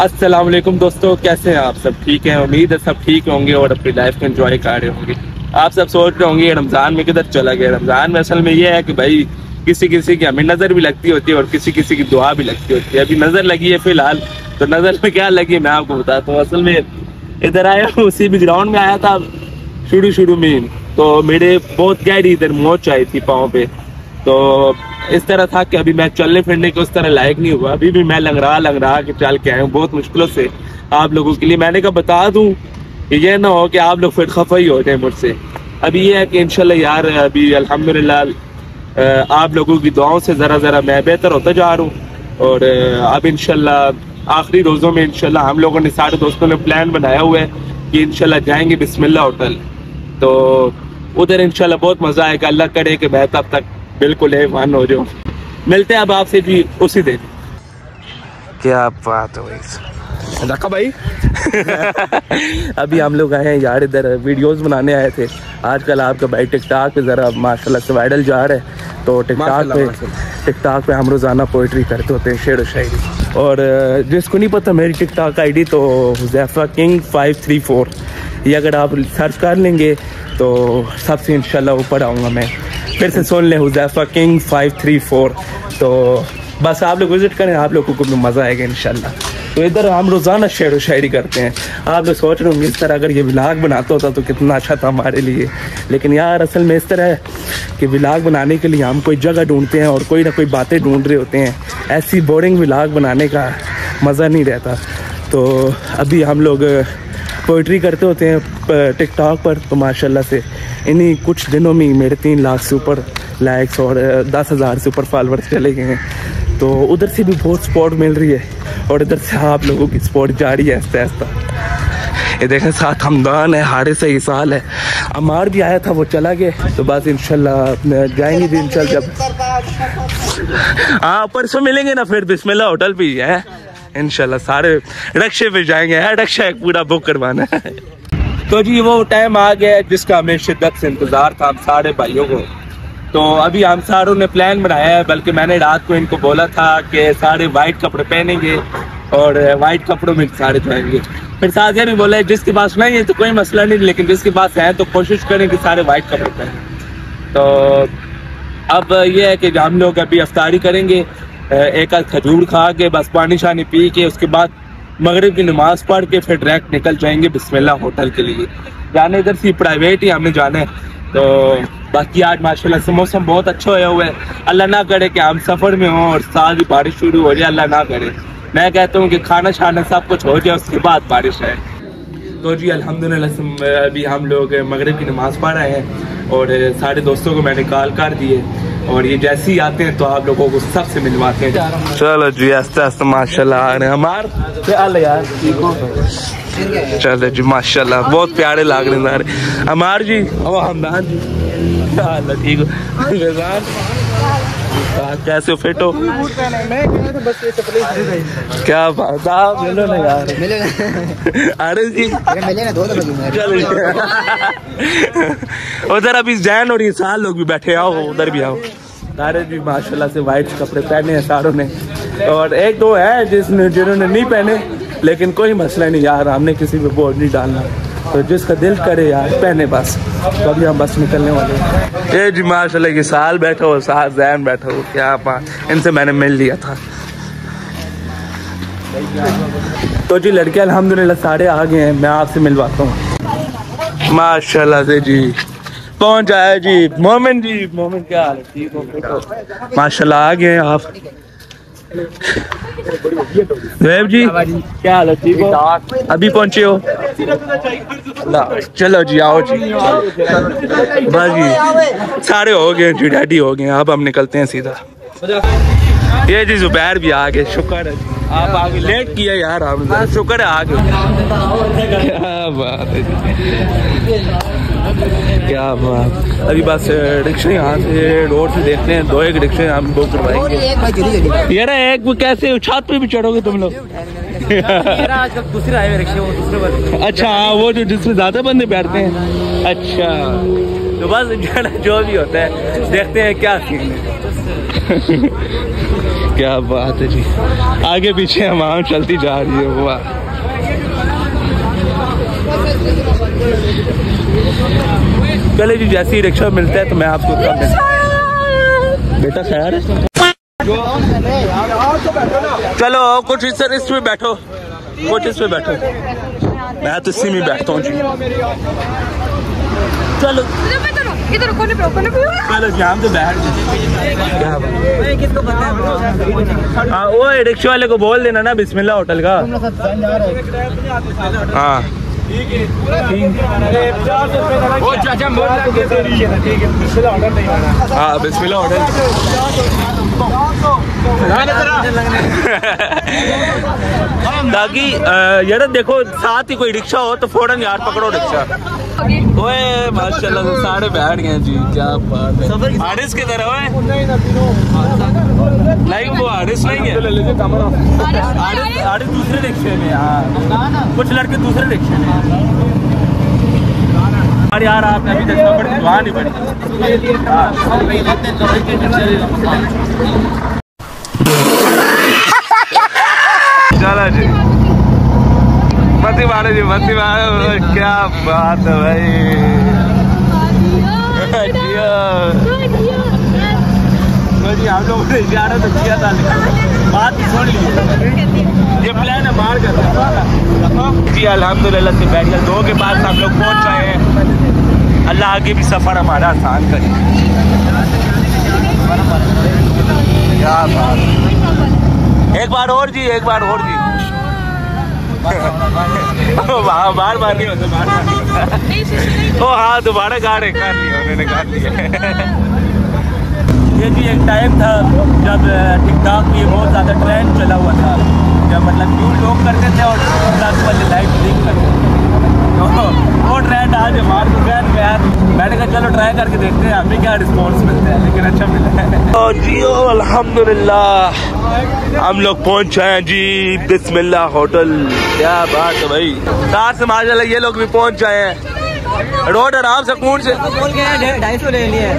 अस्सलाम वालेकुम दोस्तों, कैसे हैं आप सब? ठीक हैं? उम्मीद है सब ठीक होंगे और अपनी लाइफ को एंजॉय कर रहे होंगे। आप सब सोच रहे होंगे रमज़ान में किधर चला गया? रमज़ान में असल में ये है कि भाई किसी किसी की हमें नज़र भी लगती होती है और किसी किसी की दुआ भी लगती होती है। अभी नज़र लगी है फ़िलहाल तो नज़र में क्या लगी मैं आपको बताता हूँ। असल में इधर आया हूँ, उसी भी ग्राउंड में आया था शुरू शुरू में। तो मेरे बहुत गहरी इधर मोच आई थी पाँव पे। तो इस तरह था कि अभी मैं चलने फिरने के उस तरह लायक नहीं हुआ। अभी भी मैं लंगड़ा लंगड़ा के चल के आया हूँ, बहुत मुश्किलों से आप लोगों के लिए। मैंने कहा, बता दूँ कि यह ना हो कि आप लोग फिर खफा ही हो जाए मुझसे। अभी यह है कि इनशाला यार, अभी अल्हम्दुलिल्लाह आप लोगों की दुआओं से ज़रा ज़रा मैं बेहतर होता जा रहा हूँ। और अब इनशाला आखिरी रोज़ों में इनशाला हम लोगों ने सारे दोस्तों ने प्लान बनाया हुआ है कि इनशाला जाएँगे बिस्मिल्लाह होटल। तो उधर इनशाला बहुत मज़ा आएगा। अल्लाह करे कि मैं तब तक बिल्कुल है वन हो जाओ मिलते हैं अब आपसे भी उसी दिन। क्या बात है भाई रखा भाई। अभी हम लोग आए हैं यार इधर वीडियोस बनाने आए थे। आजकल आपका भाई टिकटॉक पे ज़रा माशाल्लाह से वायरल जा रहा है। तो टिकटॉक पे टिकटॉक पे हम रोज़ाना पोइट्री करते होते हैं शेर व शायरी। और जिसको नहीं पता मेरी टिकटॉक आईडी तो जैफा किंग फाइव थ्री फोर ये अगर आप सर्च कर लेंगे तो सबसे इंशाल्लाह ऊपर आऊँगा मैं। फिर से सुन लें Huzaifa king five three four तो बस आप लोग विज़िट करें, आप लोगों को भी मज़ा आएगा इन शाला तो इधर हम रोज़ाना शेर व शायरी करते हैं। आप लोग सोच रहे होंगे, इस तरह अगर ये विलाग बनाता होता तो कितना अच्छा था हमारे लिए। लेकिन यार, असल में इस तरह है कि विलाग बनाने के लिए हम कोई जगह ढूंढते हैं और कोई ना कोई बातें ढूंढ रहे होते हैं। ऐसी बोरिंग विलाग बनाने का मज़ा नहीं रहता। तो अभी हम लोग पोइट्री करते होते हैं टिकटॉक पर तो माशाल्लाह से इन्हीं कुछ दिनों में मेरे तीन लाख से ऊपर लाइक्स और दस हज़ार से ऊपर फॉलोअर्स चले गए हैं। तो उधर से भी बहुत सपोर्ट मिल रही है और इधर से आप लोगों की सपोर्ट जारी है आस्ता आस्ता ये देखें, साथ हमदान है, हारे से साल है। अमार भी आया था, वो चला गया। तो बस इंशाल्लाह जाएँगे भी इंशाल्लाह जब। हाँ परसों मिलेंगे ना फिर, बिस्मिल्लाह, होटल भी है इनशाला सारे रक्शे पे जाएँगे। है रक्शा एक पूरा बुक करवाना है। तो जी, वो टाइम आ गया जिसका हमें शिद्दत से इंतज़ार था हम सारे भाइयों को। तो अभी हम सारों ने प्लान बनाया है, बल्कि मैंने रात को इनको बोला था कि सारे वाइट कपड़े पहनेंगे और वाइट कपड़ों में सारे जाएँगे। फिर साथ भी बोला है जिसके पास नहीं है तो कोई मसला नहीं, लेकिन जिसके पास है तो कोशिश करें कि सारे वाइट कपड़े पहने। तो अब यह है कि हम लोग अभी अफ्तारी करेंगे। एक आध खजूर खा के, बस पानी शानी पी के, उसके बाद मगरब की नमाज़ पढ़ के फिर डायरेक्ट निकल जाएँगे बिस्मिल्ला होटल के लिए। जाने इधर से प्राइवेट ही हमें जाना है। तो बाकी आज माशाल्लाह से मौसम बहुत अच्छा हुआ है। अल्लाह ना करे कि हम सफ़र में हों और साथ ही बारिश शुरू हो जाए, अल्लाह ना करे। मैं कहता हूँ कि खाना छाना सब कुछ हो जाए, उसके बाद बारिश है तो जी अल्हम्दुलिल्लाह अभी हम लोग मगरब की नमाज़ पढ़ रहे हैं और सारे दोस्तों को मैंने कॉल कर दिए। और ये जैसे ही आते हैं तो आप लोगों को सबसे मिलवाते हैं। चलो जी, आस्ते आस्ते, माशाल्लाह, आ रहे हैं चलो जी, माशाल्लाह, बहुत प्यारे लाग रहे हैं हमार जी हमदान। जी ठीक हो? कैसे फिट हो? क्या बात आप मिलो ना यार। मिले अरे जी। मिले ना दो उधर अभी जैन और ये साल लोग भी बैठे आओ उधर भी आओ। सारे भी माशाल्लाह से वाइट कपड़े पहने हैं सारों ने। और एक दो है जिसने जिन्होंने नहीं पहने लेकिन कोई मसला नहीं यार हमने किसी पे बोर्ड नहीं डालना। तो जिसका दिल करे यार पहने बस। तो अभी हम बस निकलने वाले हैं। ये जी माशाल्लाह की साल बैठा हो साल जैन बैठा हो क्या बात। इनसे मैंने मिल लिया था। तो जी लड़के अल्हम्दुलिल्लाह सारे आ गए हैं। मैं आपसे मिलवाता हूँ। माशाल्लाह से जी। पहुँच आया जी। मोमिन जी मोमिन क्या हाल है ठीक हो। माशाल्लाह आ गए हैं आप। देव जी। क्या हाल है अभी पहुँचे हो। चलो जी, आओ जी। बस जी। सारे हो गए, जी, डैडी हो गए, अब हम निकलते हैं सीधा। ये जी, जुबैर भी आ गए, शुक्र है। आप आगे लेट किया यार, आप शुक्र है, आ गए। क्या बात है क्या बात। अभी बस रिक्शा यहाँ से रोड से देखते हैं दो एक रिक्शे हम बुक करवाएँगे। ये ना एक कैसे छत पे भी चढ़ोगे तुम लोग? दूसरे आए रिक्शे अच्छा हाँ। वो जो जिसमें ज़्यादा बंदे बैठते हैं। अच्छा। तो बस जो भी होता है देखते हैं क्या सीन है। क्या बात है जी। आगे पीछे हम चलती जा रही है वाह। चले जी जैसे ही रिक्शा मिलता है तो मैं आपको बेटा खैर चलो कुछ इस इस पे बैठो। कुछ इस पे बैठो। मैं तो इसी में बैठता हूँ जी। चलो। इधर कोने पे कोने पे चलो जाम तो बैठ क्या किसको पता है वो रिक्शा वाले को बोल देना ना बिस्मिल्लाह होटल का। हाँ। हाँ बिस्मिल्लाह होटल। ताकि यार देखो, साथ ही कोई रिक्शा हो तो फ़ौरन यार पकड़ो रिक्शा। ओए माशाल्लाह से सारे बैठ गए जी क्या बात है हारिस किधर है लाइक वो हारिस नहीं है दूसरे रिक्शे में हाँ कुछ लड़के दूसरे रिक्शे में अरे यार आपने अभी तक नंबर दुआ नहीं पड़ी चलो जी मती मारो जी मती मारो क्या बात है भाई। जी हम लोगों ने इशारा तो किया था बात सुन ली। ये प्लान है बाहर कर जी अल्हम्दुलिल्लाह से बैठ दो के पास हम लोग पहुँच गए हैं। अल्लाह आगे भी सफ़र हमारा आसान करे। क्या बात। एक बार और जी एक बार और जी। बार बार नहीं होता बार बार ओ हाँ दोबारा गाड़े कर लिया उन्होंने कर लिया ये भी एक टाइम था जब टिकटॉक में बहुत ज़्यादा ट्रेंड चला हुआ था जब मतलब न्यू लोग करते थे और टिकटॉक वाले लाइव लिंक करते थे तो वो ट्रेंड आज हमारे तो यार। मैंने कहा चलो ट्राई करके देखते हैं हमें क्या रिस्पॉन्स मिलता है लेकिन अच्छा मिला। है जी अल्हम्दुलिल्लाह। हम लोग पहुँच गए हैं जी बिस्मिल्लाह होटल। क्या बात है भाई। कार से माशाल्लाह ये लोग भी पहुँच गए हैं। रोड आराम से कूट से ढाई सौ ले लिए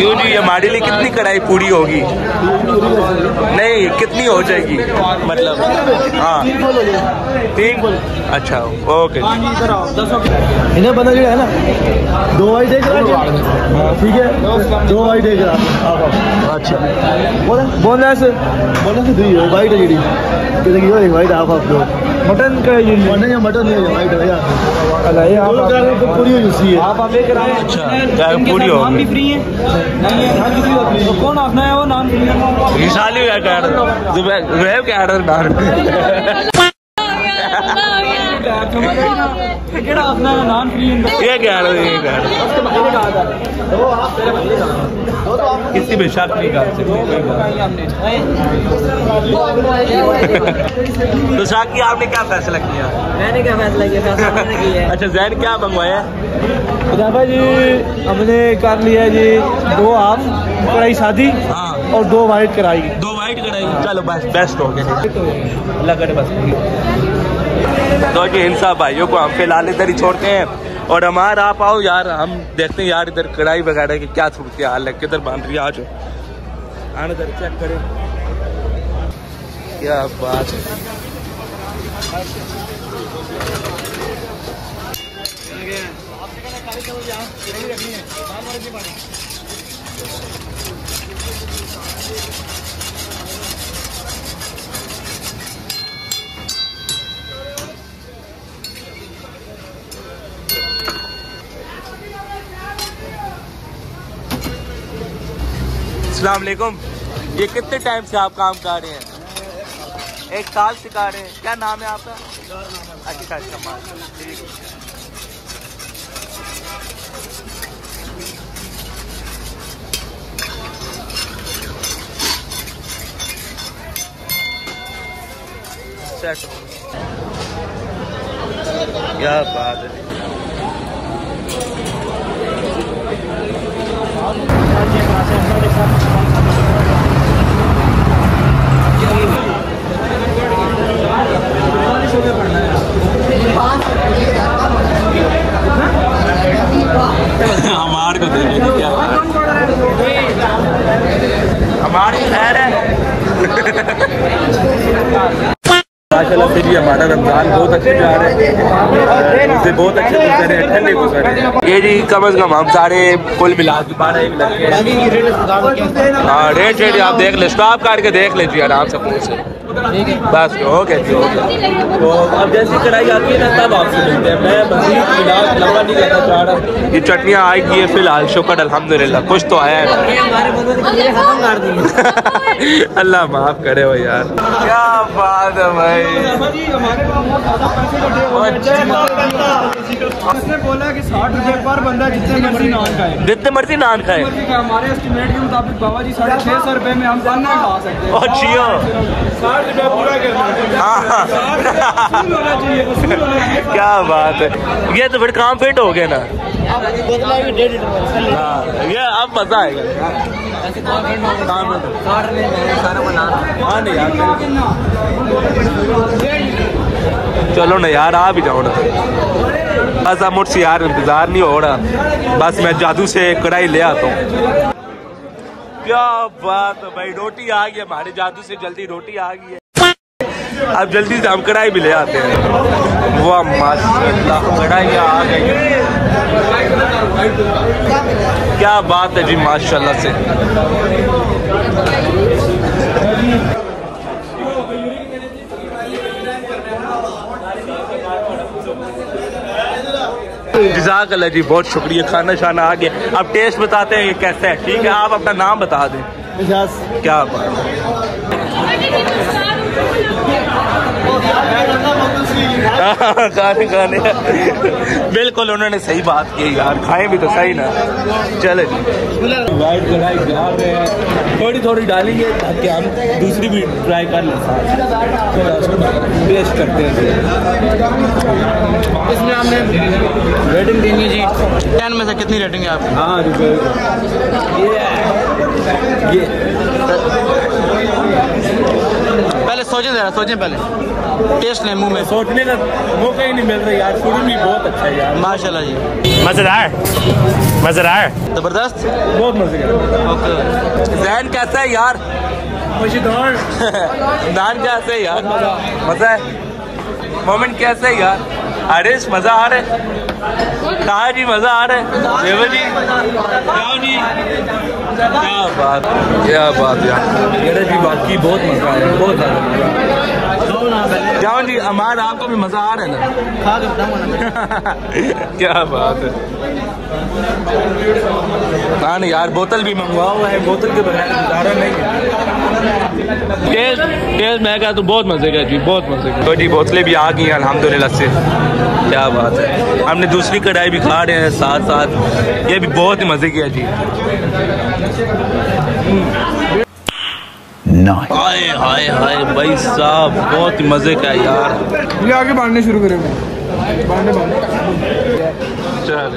क्यों जी हमारे लिए कितनी कढ़ाई पूरी होगी? नहीं, कितनी हो जाएगी? मतलब हाँ। तीन? अच्छा ओके इन्हें पता है ना? दो वाई देख रहा है ठीक है, दो वाई देख रहा अच्छा। बोला? बोलने से बोलने से दी है जी कितने की वाइट आप आप लोग मटन का ये मटन या मटन नहीं है वाइट भैया पूरी हो सी है। आप आप रहे हैं। अच्छा क्या पूरी भी फ्री है। तो कौन आपने है वो नाम? फ्री है क्या कह रहे जुबैर रहे केड़ा नाम फ्री है ये कह रहे ये कह रहे किसी में शक नहीं कर सकते तो शाकी आपने क्या फैसला किया मैंने क्या फैसला किया है। अच्छा जैन क्या मंगवाया मुजाफा जी हमने कर लिया जी दो आप कढ़ाई शादी हाँ। और दो वाइट कराई। दो वाइट कढ़ाई। चलो बस बेस्ट हो गया। अल्लाह करे बस। तो जी इन सब भाइयों को हम फ़िलहाल इधर ही छोड़ते हैं। और हमारा आप आओ यार, हम देखते हैं यार इधर कढ़ाई वगैरह की क्या सूरत हाल है, किधर बन रही है आज आने इधर चेक करें। क्या बात है। अस्सलाम वालेकुम। ये कितने टाइम से आप काम कर रहे हैं? एक साल से कर रहे हैं। क्या नाम है आपका? अच्छा अच्छा क्या बात है। माशाल्लाह जी भी हमारा रमज़ान बहुत अच्छे जा रहे हैं। उसे बहुत अच्छे गुजर रहे हैं ठंडे गुजरे ये जी कम अज कम हम सारे कुल मिला के बारह एक लग गए हाँ? रेट रेट आप देख ले स्टॉप करके देख लीजिए आराम से फ़ोन से। बस ओके। जी ओके तो अब जैसी कढ़ाई आती है ना तब आपसे मिलते हैं। मैं मजीद मिलाद लंबा नहीं करना चाह रहा ये चटनियाँ आएगी है फ़िलहाल शुक्र अल्हम्दुलिल्लाह। कुछ तो आया है। हमारे बंदों ने खीरे खत्म कर दिए। अल्लाह माफ़ करे वो यार। क्या बात है भाई। उसने बोला कि साठ रुपए पर बंदा जितने मर्ज़ी नान खाए। जितने मर्ज़ी नान खाए। हमारे एस्टिमेट के मुताबिक बाबा जी साढ़े छह सौ रुपए में हम बनना खा सकते हैं। हाँ। क्या बात है। ये तो फिर काम फिट हो गया ना। हाँ ये अब मज़ा आएगा। चलो ना यार, आ भी जाओ ना। बस अब मुझसे यार, इंतज़ार नहीं हो रहा। बस मैं जादू से कढ़ाई ले आता हूँ। क्या बात है भाई, रोटी आ गई हमारे जादू से जल्दी रोटी आ गई है। अब जल्दी से हम कढ़ाई भी ले आते हैं। वाह, माशाल्लाह कढ़ाई आ गई क्या बात है जी, माशाल्लाह से। जजाक अल्लाह जी बहुत शुक्रिया खाना शाना आ गया। अब टेस्ट बताते हैं ये कैसा है ठीक है? आप अपना नाम बता दें। क्या बात है खाने खाने। बिल्कुल उन्होंने सही बात की यार। खाए भी तो सही ना। चले। वाइट कढ़ाई रहे हैं। थोड़ी थोड़ी डालेंगे ताकि हम दूसरी भी ट्राई कर लें टेस्ट करते हैं। इसमें हमने रेटिंग है जी। टेन में से कितनी रेटिंग है आपकी? हाँ ये ये। पहले सोचें जरा सोचें पहले। टेस्ट लें मुँह में। सोचने का मौका ही नहीं मिल रहा यार शुरू भी बहुत अच्छा है यार। माशाल्लाह जी। मज़ेदार मज़ेदार। ज़बरदस्त? बहुत मज़ेदार ओके। जैन कैसा है यार? मज़ेदार। दान कैसे है यार? मज़ा है। मोमेंट कैसे है यार? अरिश मज़ा आ रहा है। कहा जी, मज़ा आ रहा है? जी। क्या बात क्या बात यार जी बाकी बहुत मज़ा आया बहुत ज़्यादा जाओ जी अमान आपको भी मज़ा आ रहा है ना? क्या बात है। हाँ यार, बोतल भी मंगवाओ, है, बोतल के बगैर गुजारा नहीं है। टेस्ट टेस्ट मैं कहता हूँ बहुत मज़े का जी बहुत मज़े का तो बोतलें भी आ गई हैं अल्हम्दुलिल्लाह से। क्या बात है। हमने दूसरी कढ़ाई भी खा रहे हैं साथ साथ। ये भी बहुत ही मज़े की है जी हाय हाय हाय भाई साहब बहुत ही मज़े का है यार। ये आगे बांधने शुरू करेंगे। बांधने बांधने चल।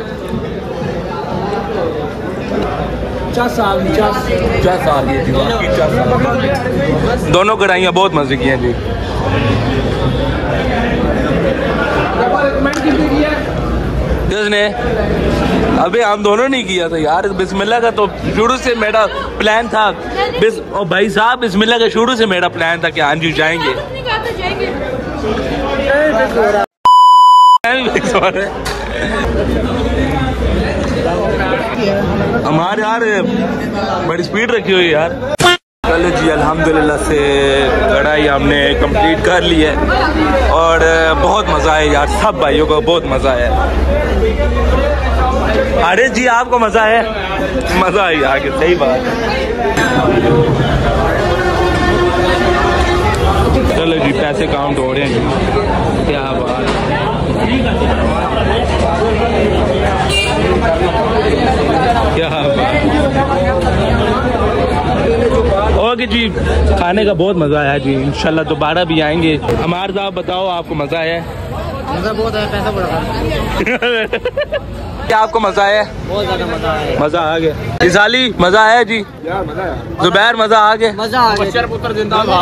दोनों कढ़ाइयाँ बहुत मज़े की हैं जी। किसने अबे हम दोनों नहीं किया था यार बिस्मिल्लाह का तो शुरू से मेरा प्लान था। बिस ओ भाई साहब बिस्मिल्लाह का शुरू से मेरा प्लान था कि हाँ जी जाएँगे। हमारे यार, बड़ी स्पीड रखी हुई यार। चलो जी, अल्हम्दुलिल्लाह से लड़ाई हमने कंप्लीट कर ली है। और, बहुत मज़ा आया यार, सब भाइयों को बहुत मज़ा आया। अरे जी, आपको मज़ा है मज़ा आई आगे सही बात है। चलो जी, पैसे काउंट हो रहे हैं। क्या बात क्या ओके जी खाने का बहुत मज़ा आया जी। इंशाल्लाह दोबारा भी आएँगे। हमारे साहब बताओ आपको मज़ा आया मज़ा बहुत आया पैसा बढ़ा क्या आपको मज़ा आया? बहुत ज़्यादा मज़ा आया। मज़ा आ गया। इसाली मज़ा आया जी? जुबैर मज़ा आ गया? मज़ा आ गया।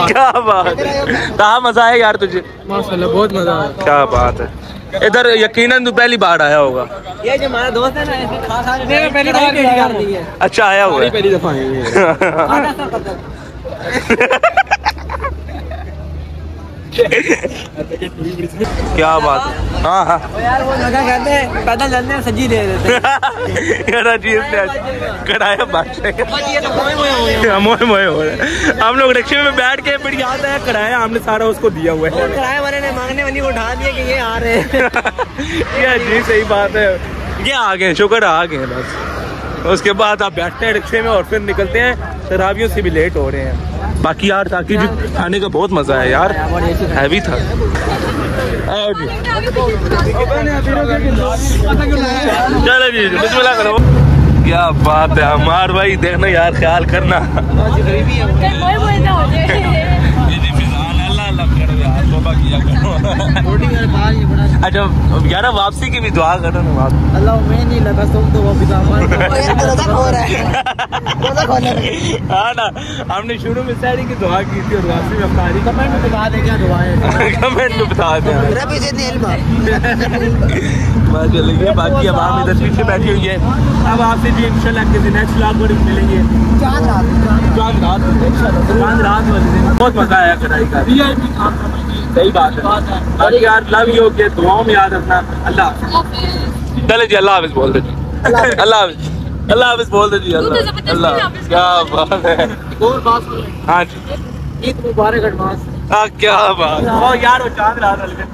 क्या बात कहा मज़ा आया यार तुझे? माशाल्लाह बहुत मज़ा आया। क्या बात है। इधर यकीनन तू पहली बार आया होगा। ये जो हमारा दोस्त है ना इसने खा खा पहली बार है। अच्छा आया हुआ है पहली दफ़ा आई है आधा सा पता क्या बात है? हाँ हाँ। यार वो लगा कहते हैं पैदल चलते हैं सजी दे देते हैं। यार अजीब कराया तो मोए मोए हो मोए मोए हो रहे हम लोग रिक्शे में बैठ के फिर याद आया कराया हमने सारा उसको दिया हुआ है। किराए वाले ने मांगने वाली उठा दिया कि ये आ रहे हैं। ये जी सही बात है। ये आ गए शुक्र आ गए बस। उसके बाद आप बैठते हैं रिक्शे में और फिर निकलते हैं तरावियों से भी लेट हो रहे हैं। बाकी यार, ताकि जी खाने का बहुत मज़ा है यार। हैवी था। चलो जी, बिस्मिल्लाह करो। क्या बात है हमार भाई देखना यार, ख्याल करना मोए मोए ना हो जाए अल्लाह अल्लाह करो यार तौबा किया करो अच्छा यार वापसी की भी दुआ करो ना वापस अल्लाह मैं नहीं लगा तुम तो वो हाँ। ना हमने शुरू में सैरी की दुआ की थी और वापसी में अपनी कमेंट में बता दे क्या दुआएँ कमेंट में बता दें। रबी से इल्म बस चलेंगे बाकी अब हम इधर पीछे बैठी हुई है। अब आपसे जी इंशाल्लाह किसी नेक्स्ट व्लॉग पर मिलेंगे। चाँद रात। चाँद रात चाँद रात वाले दिन। बहुत मज़ा आया कढ़ाई का। सही बात है। बाकी यार लव यू के दुआओं में याद रखना। अल्लाह चले जी अल्लाह हाफिज बोल दे जी। अल्लाह हाफिज। अल्लाह हाफिज बोल दे जी तो अल्लाह। अल्लाह क्या बात है। और बात हाँ जी। ईद मुबारक एडवांस हाँ क्या बात। ओ यार वो चाँद रात वाले। दिन